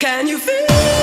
Can you feel